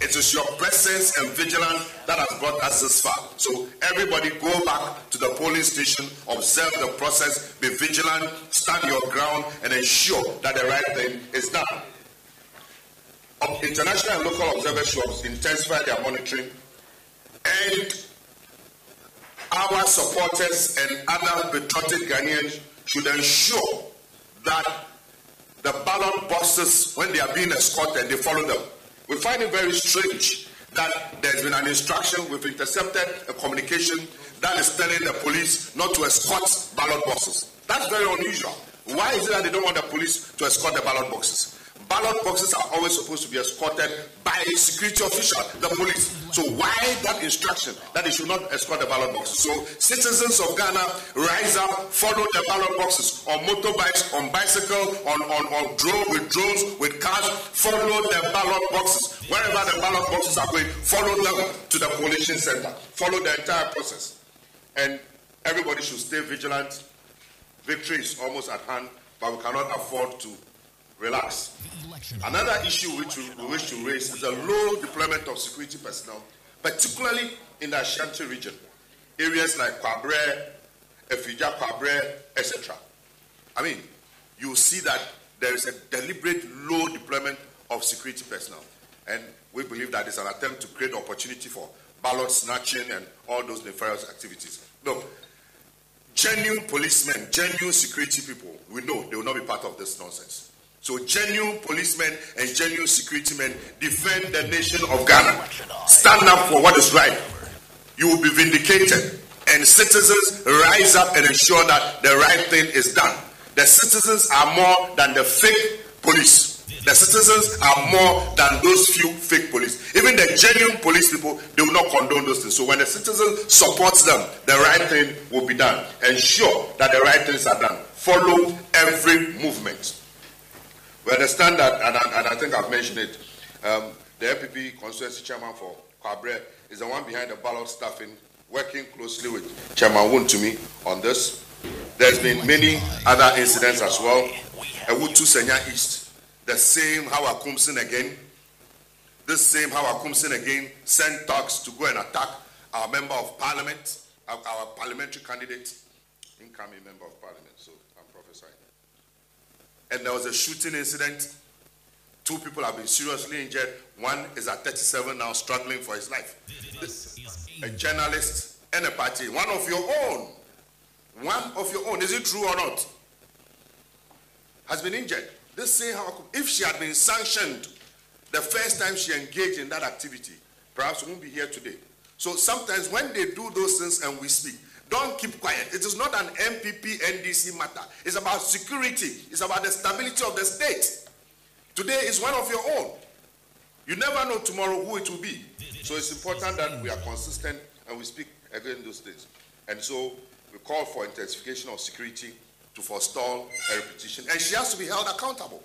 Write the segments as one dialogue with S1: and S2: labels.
S1: It is your presence and vigilance that has brought us this far. So everybody go back to the polling station, observe the process, be vigilant, stand your ground, and ensure that the right thing is done. International and local observers should intensify their monitoring and our supporters and other patriotic Ghanaians should ensure that the ballot boxes, when they are being escorted, they follow them. We find it very strange that there's been an instruction, we've intercepted a communication that is telling the police not to escort ballot boxes. That's very unusual. Why is it that they don't want the police to escort the ballot boxes? Ballot boxes are always supposed to be escorted by a security official, the police. So why that instruction that they should not escort the ballot boxes? So citizens of Ghana rise up, follow the ballot boxes on motorbikes, on bicycle, on, on, on drone with drones, with cars, follow the ballot boxes. Wherever the ballot boxes are going, follow them to the polling center. Follow the entire process. And everybody should stay vigilant. Victory is almost at hand, but we cannot afford to relax. Another issue which we wish to raise is the low deployment of security personnel, particularly in the Ashanti region, areas like Kwabre, Afigya Kwabre, etc. I mean, you see that there is a deliberate low deployment of security personnel, and we believe that it's an attempt to create opportunity for ballot snatching and all those nefarious activities. Look, genuine policemen, genuine security people, we know they will not be part of this nonsense. So genuine policemen and genuine security men defend the nation of Ghana. Stand up for what is right. You will be vindicated. And citizens rise up and ensure that the right thing is done. The citizens are more than the fake police. The citizens are more than those few fake police. Even the genuine police people, they will not condone those things. So when the citizen supports them, the right thing will be done. Ensure that the right things are done. Follow every movement. We understand that, and I, and I think I've mentioned it. Um, the NPP constituency chairman for Kwabre is the one behind the ballot staffing, working closely with Chairman Wontumi on this. There's been many other incidents as well. Awutu Senya East, the same Hawa Koomson again. This same Hawa Koomson again sent thugs to go and attack our member of parliament, our, our parliamentary candidate, incoming member of parliament. And there was a shooting incident. Two people have been seriously injured. One is at 37 now, struggling for his life. a journalist and a party, one of your own, one of your own, is it true or not? Has been injured. This say how if she had been sanctioned the first time she engaged in that activity, perhaps we won't be here today. So sometimes when they do those things and we speak, don't keep quiet. It is not an NPP NDC matter. It's about security. It's about the stability of the state. Today is one of your own. You never know tomorrow who it will be. So it's important that we are consistent and we speak again those days. And so we call for intensification of security to forestall a repetition. And she has to be held accountable.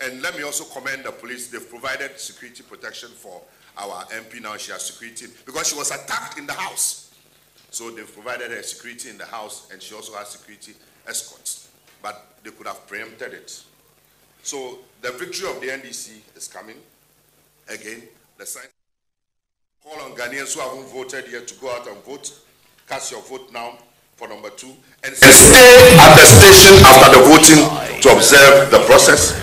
S1: And let me also commend the police. They've provided security protection for our MP now. She has security because she was attacked in the house. So they've provided her security in the house and she also has security escorts. But they could have preempted it. So the victory of the NDC is coming. Again, the sign. Call on Ghanaians who haven't voted yet to go out and vote. Cast your vote now for number two. And stay at the station after the voting to observe the process.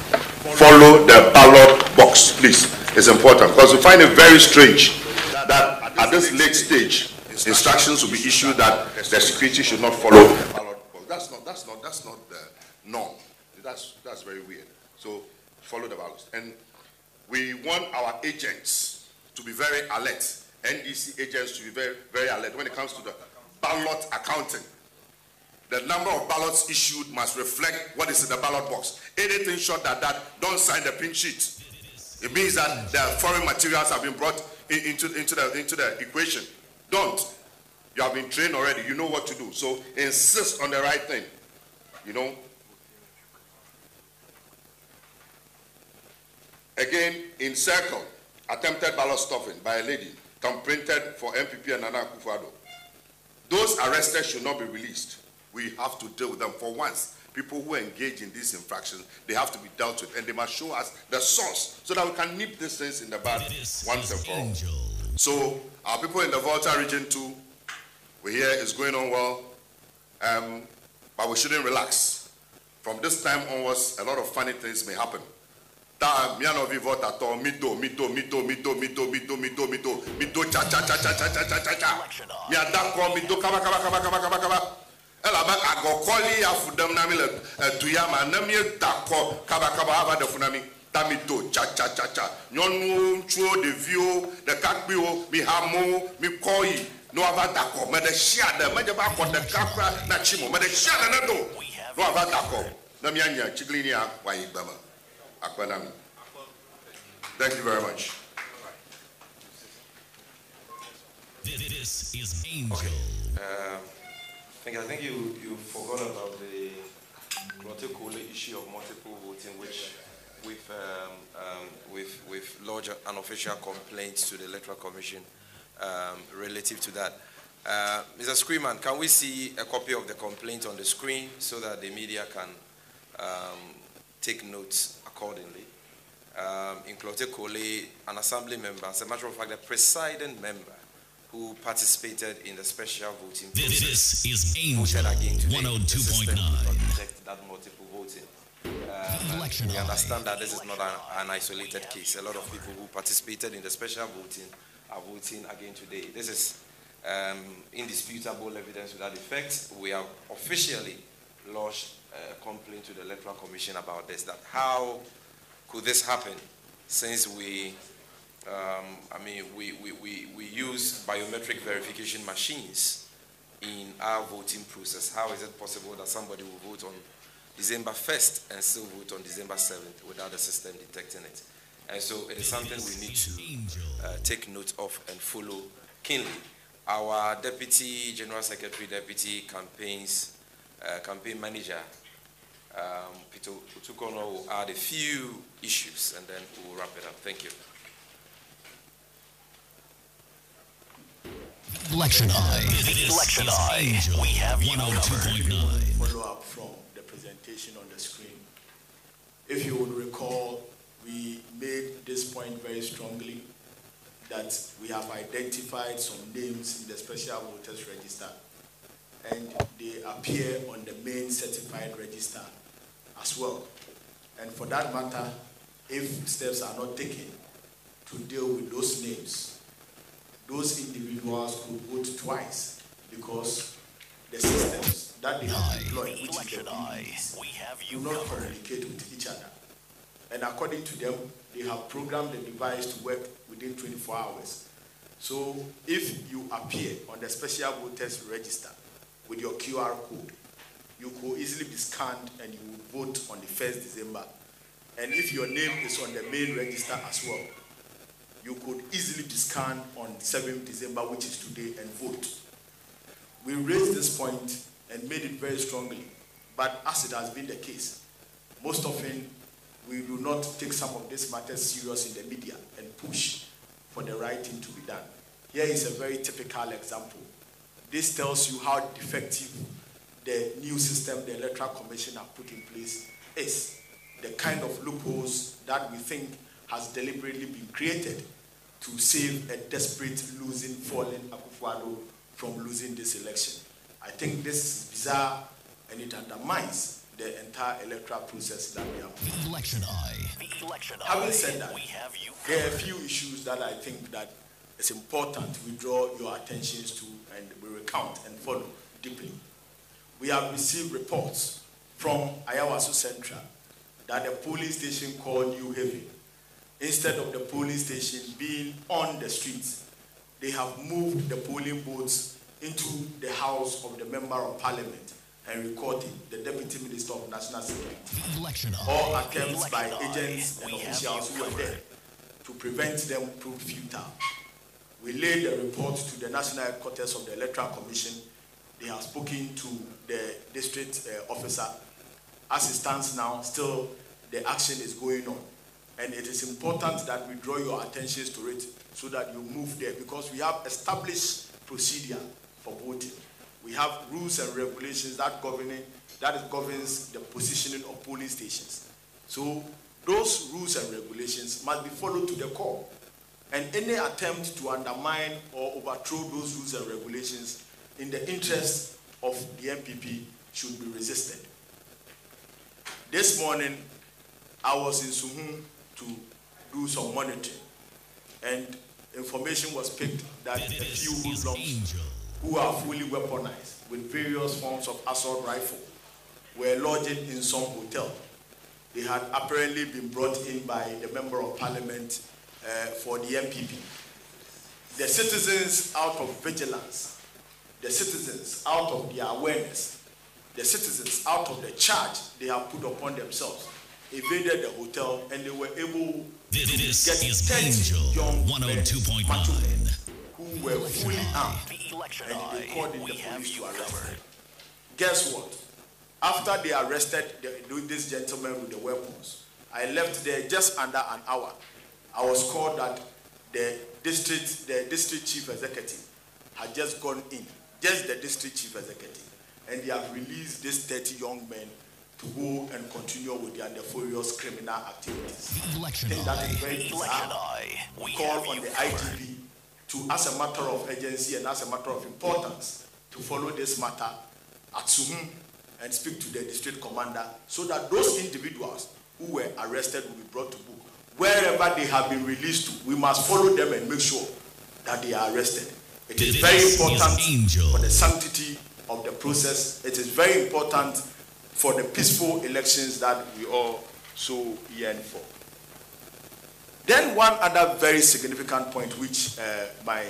S1: Follow the ballot box, please. It's important because we find it very strange that at this late stage, instructions will be issued that the security should not follow. That's not, that's not, that's not the norm. That's, that's very weird. So follow the ballot. And we want our agents to be very alert. NDC agents to be very, very alert when it comes to the ballot accounting. The number of ballots issued must reflect what is in the ballot box. Anything short than that, don't sign the pink sheet. It means that the foreign materials have been brought in, into, into, the, into the equation. Don't. You have been trained already. You know what to do. So insist on the right thing. You know. Again, in circle, attempted ballot stuffing by a lady, printed for NPP and Nana Akufo-Addo. Those arrested should not be released. We have to deal with them for once. people who engage in these infractions, they have to be dealt with, and they must show us the source so that we can nip these things in the bud once and for all. So, our people in the Volta region too, we hear it's going on well, um, but we shouldn't relax. From this time onwards, a lot of funny things may happen. Ta miano vivo tato mito mito mito mito mito mito mito mito mito cha cha cha cha cha cha cha cha cha. Mia da ko mito kaba kaba kaba kaba kaba kaba elabe agɔkɔli afu ɖem na mi le edu ya ma ne mi da kɔ kabakaba ava ɖe fu na mi ta mi do nyɔnuwo ŋutsuwo ɖeviwo ɖekakpuiwo mi hamewo mi kɔ yi ne wava da kɔ me ɖe sia ɖe medze be akɔ ɖeka kura na tsi mo me ɖe sia ɖe ne do ne wava da kɔ ne mianye tsiglinyi ya wòayi gbe me akpe na mi thank you very much.
S2: This is Angel.
S3: Okay. Um, think, I think you, you forgot about the protocol issue of multiple voting, which with um, um, with with lodge an official complaint to the electoral commission um, relative to that. Uh, Mr. Screeman, can we see a copy of the complaint on the screen so that the media can um, take notes accordingly? Um, in Klottey Korle, an assembly member, as a matter of fact, a presiding member who participated in the special voting process.
S2: This is Angel 102.9.
S3: That multiple voting. Uh, we understand that this is not an, an, isolated case. A lot of people who participated in the special voting are voting again today. This is um, indisputable evidence to that effect. We have officially lodged a complaint to the Electoral Commission about this, that how could this happen since we um, I mean, we, we, we, we use biometric verification machines in our voting process. How is it possible that somebody will vote on December 1st and still vote on December 7th without the system detecting it? And so it is something we need to uh, take note of and follow keenly. Our Deputy General Secretary, Deputy Campaigns, uh, Campaign Manager, um, Peter Otokunor will add a few issues and then we'll wrap it up. Thank you.
S2: Election Eye. Election Eye. We have you covered.
S4: Follow up from the presentation on the screen. If you would recall, we made this point very strongly that we have identified some names in the special voters register and they appear on the main certified register as well. And for that matter, if steps are not taken to deal with those names, those individuals could vote twice because the systems that they have deployed, which is the PDs, do not communicate with each other. And according to them, they have programmed the device to work within 24 hours. So if you appear on the special voters register with your QR code, you could easily be scanned and you will vote on the 1st December. And if your name is on the main register as well, you could easily be scanned on 7th December, which is today, and vote. We raised this point and made it very strongly, but as it has been the case, most often we do not take some of these matters serious in the media and push for the right thing to be done. Here is a very typical example. This tells you how defective the new system the Electoral Commission have put in place is. The kind of loopholes that we think has deliberately been created to save a desperate losing, fallen Akufo-Addo from losing this election. I think this is bizarre and it undermines the entire electoral process that we have.
S2: The election eye. The election
S4: Having said that, there are a few issues that I think that it's important we draw your attentions to and we recount and follow deeply. We have received reports from Ayawaso Central that the police station called New Haven instead of the police station being on the streets, they have moved the polling booths into the house of the member of parliament and recorded the deputy minister of national security.
S2: Election
S4: All attempts by agents and officials who were there to prevent them proved futile. We laid the report to the national headquarters of the electoral commission. They have spoken to the district uh, officer. As it stands now, still the action is going on. And it is important that we draw your attentions to it so that you move there because we have established procedure for voting. we have rules and regulations that governing that governs the positioning of polling stations. So those rules and regulations must be followed to the core. And any attempt to undermine or overthrow those rules and regulations in the interest of the NPP should be resisted. This morning, I was in Suhum to do some monitoring, and information was picked that a few hoodlums who are fully weaponized with various forms of assault rifle were lodging in some hotel. They had apparently been brought in by the member of parliament uh, for the NPP. The citizens, out of vigilance, the citizens, out of their awareness, the citizens, out of the charge they have put upon themselves, invaded the hotel and they were able
S2: this
S4: to get
S2: is
S4: 10
S2: Angel
S4: young
S2: 102.9.
S4: men who were fully armed
S2: election eye.
S4: called in the
S2: We have
S4: police
S2: you
S4: to arrest them.
S2: covered.
S4: Guess what? After they arrested the, this gentleman with the weapons, I left there just under an hour. I was called that the district, the district chief executive had just gone in, just the district chief executive, and they have released these 30 young men to go and continue with their nefarious criminal activities.
S2: The election
S4: I think that is
S2: eye.
S4: very
S2: election eye. We
S4: call on the
S2: covered.
S4: To, as a matter of urgency and as a matter of importance, to follow this matter at Suhum and speak to the district commander so that those individuals who were arrested will be brought to book. Wherever they have been released to, we must follow them and make sure that they are arrested. It is very important for the sanctity of the process. It is very important for the peaceful elections that we all so yearn for. Then one other very significant point which uh, my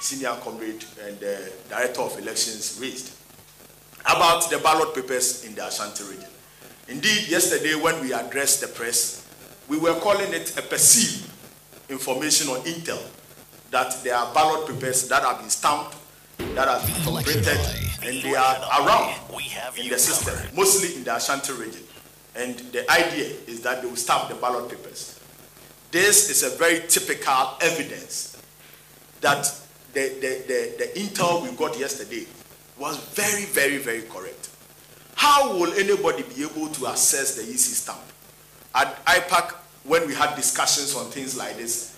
S4: senior comrade and uh, director of elections raised about the ballot papers in the Ashanti region. Indeed, yesterday when we addressed the press, we were calling it a perceived information or intel that there are ballot papers that have been stamped, that have been
S2: Election
S4: printed, and they are around
S2: We have
S4: in the system,
S2: covered.
S4: mostly in the Ashanti region. And the idea is that they will stamp the ballot papers. This is a very typical evidence that the, the, the, the intel we got yesterday was very, very, very correct. How will anybody be able to assess the EC stamp? At IPAC, when we had discussions on things like this,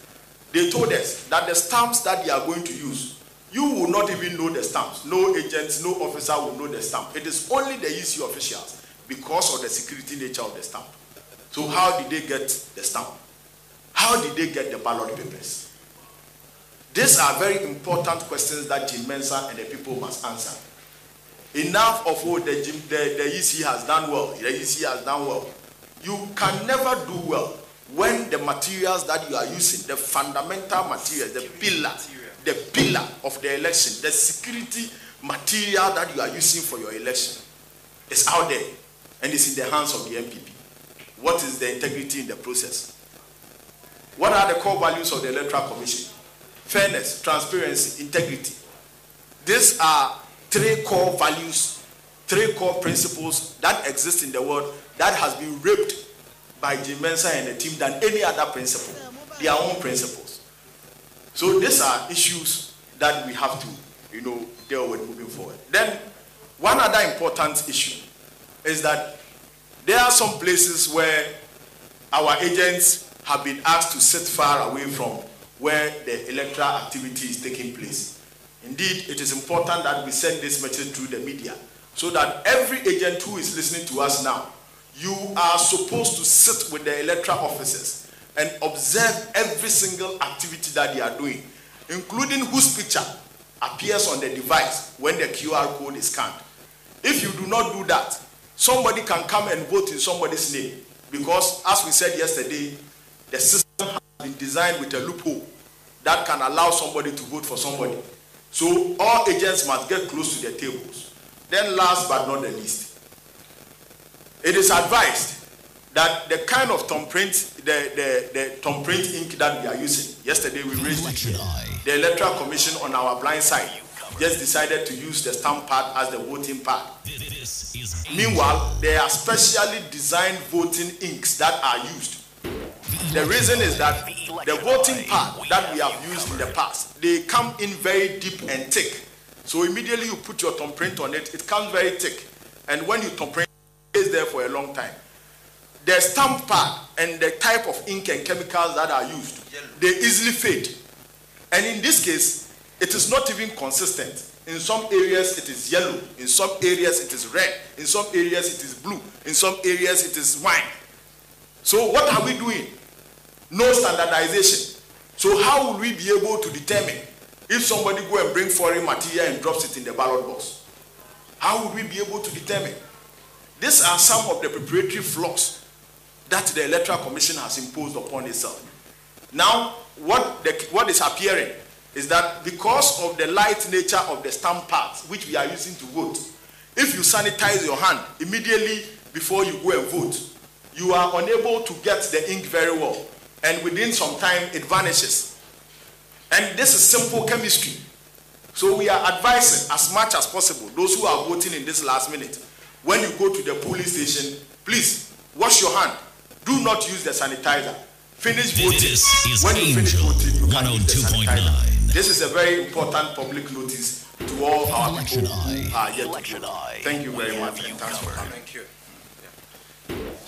S4: they told us that the stamps that they are going to use, you will not even know the stamps. No agents, no officer will know the stamp. It is only the EC officials because of the security nature of the stamp. So how did they get the stamp? How did they get the ballot papers? These are very important questions that Jean Mensa and the people must answer. Enough of what the, the, the EC has done well. The EC has done well. You can never do well when the materials that you are using, the fundamental materials, the pillar, the pillar of the election, the security material that you are using for your election is out there and is in the hands of the NPP. What is the integrity in the process? What are the core values of the Electoral Commission? Fairness, transparency, integrity. These are three core values, three core principles that exist in the world that has been raped by Jean Mensa and the team than any other principle, their own principles. So these are issues that we have to, you know, deal with moving forward. Then, one other important issue is that there are some places where our agents have been asked to sit far away from where the electoral activity is taking place. Indeed, it is important that we send this message through the media so that every agent who is listening to us now, you are supposed to sit with the electoral officers and observe every single activity that they are doing, including whose picture appears on the device when the QR code is scanned. If you do not do that, somebody can come and vote in somebody's name because, as we said yesterday, the system has been designed with a loophole that can allow somebody to vote for somebody. So all agents must get close to the tables. Then, last but not the least, it is advised that the kind of thumbprint, the, the, the thumbprint ink that we are using, yesterday we raised it The Electoral Commission on our blind side just decided to use the stamp pad as the voting pad. Meanwhile, there are specially designed voting inks that are used. The reason is that the voting pad that we have used in the past, they come in very deep and thick. So immediately you put your thumbprint on it, it comes very thick. And when you thumbprint, it stays there for a long time. The stamp pad and the type of ink and chemicals that are used, they easily fade. And in this case, it is not even consistent. In some areas it is yellow, in some areas it is red, in some areas it is blue, in some areas it is wine. So what are we doing? No standardization. So how will we be able to determine if somebody go and bring foreign material and drops it in the ballot box? How would we be able to determine? These are some of the preparatory flaws that the Electoral Commission has imposed upon itself. Now, what, the, what is appearing is that because of the light nature of the stamp pads which we are using to vote, if you sanitize your hand immediately before you go and vote, you are unable to get the ink very well. And within some time, it vanishes. And this is simple chemistry. So we are advising as much as possible those who are voting in this last minute, when you go to the polling station, please wash your hand. Do not use the sanitizer. Finish voting.
S2: This is
S4: when you finish voting, you can use the
S2: oh
S4: sanitizer. This is a very important public notice to all our
S2: Election
S4: people
S2: Eye.
S4: who are yet
S2: Election
S4: to vote.
S2: Eye.
S4: Thank you very much and thanks for coming.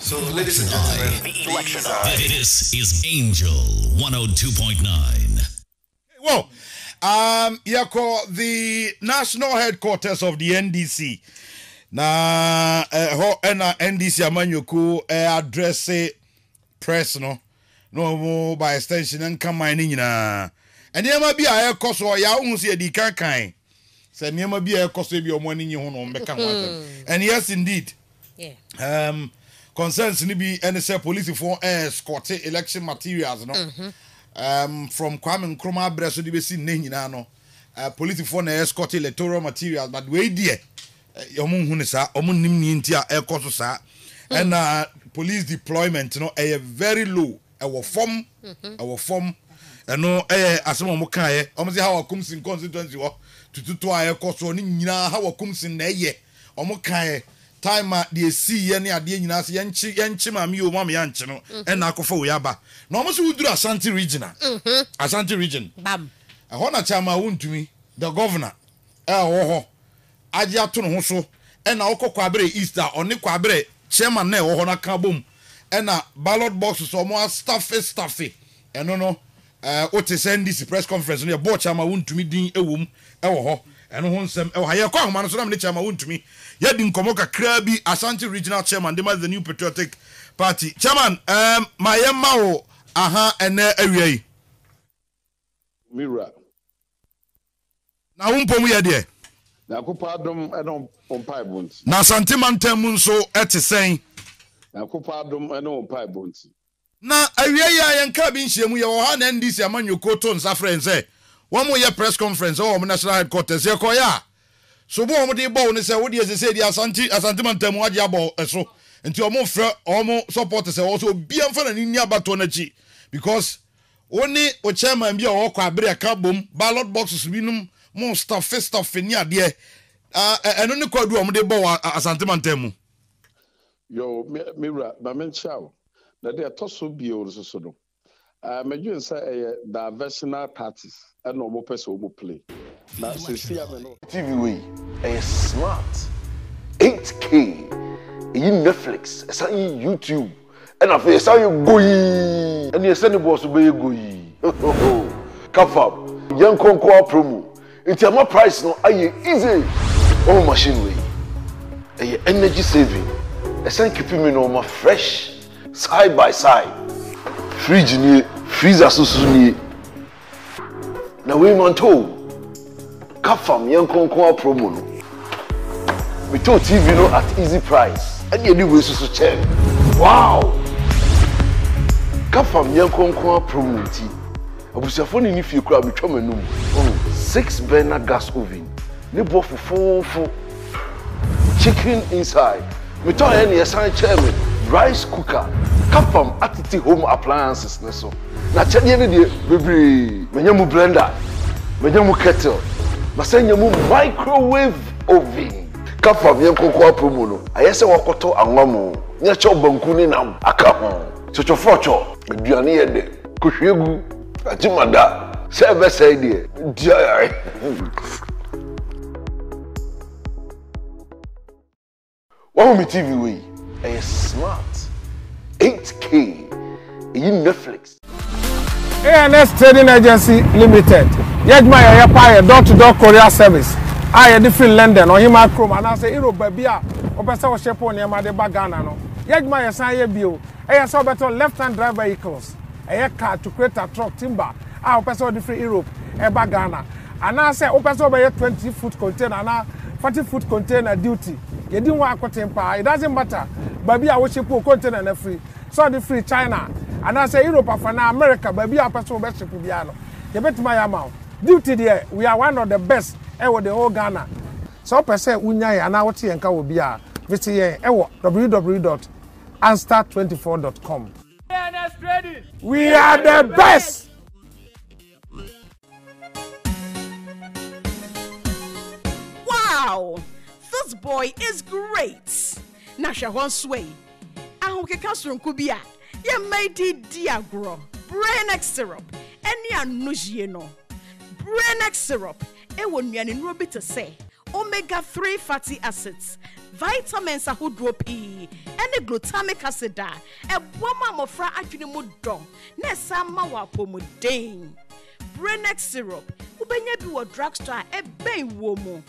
S3: Thank you. Yeah. So, ladies and gentlemen,
S2: Election
S3: these are
S2: This is Angel 102.9.
S5: Well, um, yɛkɔ the national headquarters of the NDC. Now, Na eh, ɛhɔ ɛna eh, NDC amanyɔkuo ɛadrɛse eh, press no na ɔmo by extension nkaman no nyinaa. Nneɛma bi a ɛkɔ so yɛ ahohu sɛ yɛdi kan kan sɛ nneɛma bi a ɛkɔ so bi a ɔmo ani nye ho na ɔmo bɛka ho asɛm. And yes indeed.
S6: Yeah.
S5: um, concerns ni bi ɛne sɛ polisifoɔ ɛɛscɔte election materials no? Um, from kwame nkrumah abrɛ so de bɛsi nne nyinaa no? Uh, polisifoɔ na ɛɛscɔte electoral materials but wei deɛ ɔmo nhu ne saa ɔmo nim ne nti a ɛkɔ so saa ɛna police deployment no? Ɛyɛ very low. Ɛwɔ fam ɛwɔ fam ɛno ɛyɛ asɛm a ɔmo kaeɛ ɔmo sɛ hawa kumsin constituency hɔ tututu a ɛkɔ soɔ ne nyinaa hawa kumsin na ɛyɛ ɔmo kaeɛ time a deɛ sii yɛ ne adeɛ nyinaa sɛ yɛnkye yɛnkye maame yi o maame yɛankye no ɛna akɔfa wei aba na ɔmo sɛ woduru asante region a asante region.
S6: Bam.
S5: ɛhɔ na kyama a wontumi the governor ɛwɔ hɔ agye ato ne ho so ɛna wokɔ kwabere east a ɔne kwabere chairman na ɛwɔ hɔ no aka bom ɛna ballot boxes ɔmo astaffe staffe ɛno no ɛɛ wote sɛ ndc press conference no yɛbɔɔ kyama wontumi din ɛwɔ mu ɛwɔ hɔ. Ɛno ho nsɛm ɛwɔ ha yɛkɔ ahoma no so nam ne kyama wontumi. Yɛdi nkɔmmɔ kakraa bi asante regional chairman de ma the new patriotic party. Chairman um, ma yɛma wo aha ɛnɛ awia yi. Na wo mpom yɛ deɛ?
S7: Nyankopɔn adom ɛne wo nti.
S5: Na asante mantam mu nso ɛte sɛn?
S7: Nyankopɔn adom ɛne wo nti.
S5: Na awia yi a yɛnka bi nhyiamu yɛwɔ ha na ndc amanyɔkuo to nsa frɛ n sɛ wɔn mo yɛ press conference. Ɛwɔ wɔn national headquarters. Yɛkɔyɛ a sobo wɔn de bɔ wɔn sɛ wɔde ɛsɛ sɛ di asante asante mantam mu agye abɔ ɛso nti wɔn frɛ wɔn supporters sɛ wɔn so obiara nfa n'ani ni abatoɔ n'akyi because wɔn ne o chairman bi a ɔwɔ kɔ abere ɛka bom ballot boxes binom mo staffe staffe ni adeɛ ɛno ne kɔdu a wɔn de bɔ wɔ a- asante mantam mu.
S7: yo me- mewura ma menkyia wo na deɛ ɛtɔ so bio no soso no madwene sɛ ɛyɛ diversional parties ɛna ɔmo pɛ sɛ ɔmo play. Na sɛsi a me no.
S8: Tv wei ɛyɛ smart. 8k ɛyi netflix ɛsan yi youtube. Ɛna afei ɛsan yɛ goyii ɛne ɛsɛ ne bɔɔ so bɛyɛ goyii kafam yɛn nkɔnkɔn promo. Nti ama price no ayɛ easy. Ɔmo machine wei ɛyɛ energy saving. Ɛsan keep me no ɔma fresh side by side fridge nie freezer soso nie na wei mantoo kafam yɛn nkɔnkɔn promo no. Metɔɔ tv no at easy price. Ɛne yɛde wei soso kyɛn. Wow! Kafam yɛn nkɔnkɔn promo nti abusuafoɔ ne ne fie koraa metwa m'anum ɔno six burner gas oven. Ne bɔ fofoofo. Chicken inside. Metɔɔ yɛ ne yɛsan kyɛɛ me rice cooker Kafam atete home appliances ne so. Na kyɛdeɛ no deɛ bebree manya mu blender manya mu kettle masɛ nya mu microwave oven. Ka fam yɛn kɔkɔ apɛ mu no ayɛ sɛ wɔkɔtɔ anwa mu. Nyɛ kyɛw banku ne nam aka ho. Kyɔkyɔfɔkyɔ aduane yɛ dɛ. Kɔhwie gu agye sɛ ɛbɛsɛe deɛ diaɛ wahu tv wei. Ɛyɛ smart. 8k èyí netflix.
S6: ans trading agency limited. Yẹjumọ yẹyẹ pa yẹ door to door courier service. A yẹ di free london ọhínmá chrome anaasẹ europe baabi a ọbẹ sẹ ọhyẹ pọ nìyẹnma de ba ghana no yẹjumọ yẹ san yẹ bio ẹyẹ sẹ ọbẹ tọ left hand drive vehicles. Ẹyẹ car to create a truck timber. A ọbẹ sẹ ọdi free europe ẹba ghana anaasẹ ọbẹ sẹ ọbẹ yẹ twenty foot container anaa forty foot container duty. Yẹ di wọn akọtin paa it doesn't matter baabi a wɔhyɛ po container na firi sɛ ɔde firi china. Anaasɛ europe afa na america baabi a wɔpɛ sɛ wɔbɛhyɛ po biara no yɛbɛtumi ayɛ ama wo duty deɛ we are one of the best ɛwɔ the whole ghana. Sɛ wopɛ sɛ wonya yɛ anaa wote yɛn ka wɔ bi a visit yɛn ɛwɔ www.anstar24.com we are the best!
S9: Wow! This boy is great! Na hwɛ hɔ nso yi, ahokeka soronko bi a yɛmma di di agorɔ. Branex syrup ɛne anohyie no. Branex syrup ɛwɔ nnuane nnuro bi te sɛ omega 3 fatty acids, vitamins ahodoɔ pii ɛne glutamic acid a ɛboa ma mmɔfra adwene mu dɔ na ɛsan ma wɔ apɔmuden. Branex syrup wobɛnya bi wɔ drugstore a ɛbɛn wɔ mu.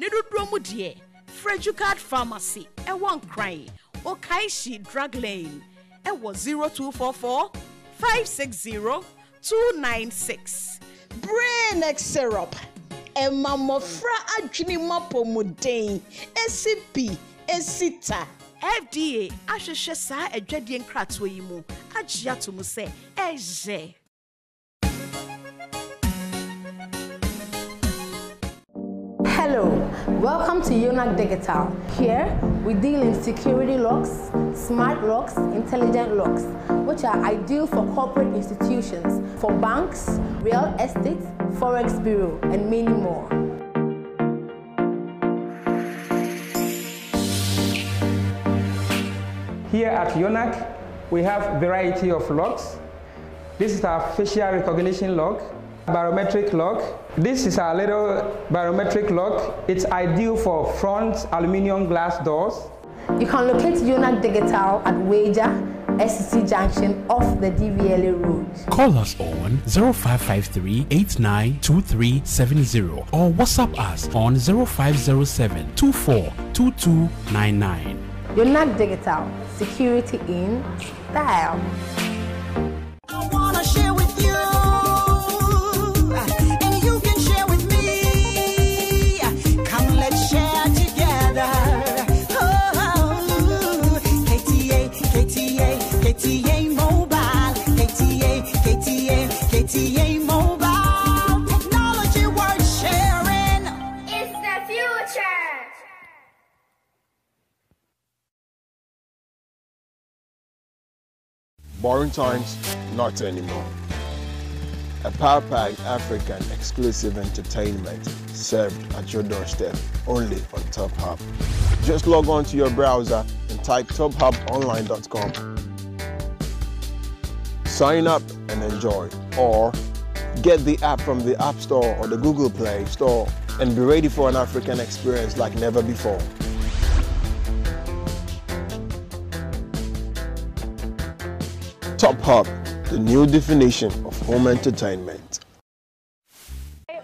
S9: ne dodoɔ mu deɛ frejugard pharmacy ɛwɔ nkran okaihyi drug lane ɛwɔ 0244 560 296 brain syrup ɛma mmɔfra adwene mu apɔmuden esi pi esi ta fda ahwehwɛ saa adwadie nkratoɔ yi mu agye ato mu sɛ ɛyɛ
S10: Hello, welcome to Yonak Digital. Here, we deal in security locks, smart locks, intelligent locks, which are ideal for corporate institutions, for banks, real estate, forex bureau, and many more.
S11: Here at Yonak, we have variety of locks. This is our facial recognition lock, biometric lock. This is our little biometric lock. It's ideal for front aluminium glass doors.
S10: You can locate Yonak Digital at Weija, SCC Junction off the DVLA road.
S12: Call us on 0553 892370 or WhatsApp us on 0507 242299.
S10: Yonak Digital, security in style.
S13: Boring times, not anymore. A Power Pack African exclusive entertainment served at your doorstep only on Top Hub. Just log on to your browser and type tophubonline.com. Sign up and enjoy, or get the app from the App Store or the Google Play Store and be ready for an African experience like never before. Top Hub, the new definition of home entertainment.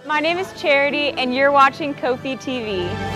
S14: My name is Charity, and you're watching Kofi TV.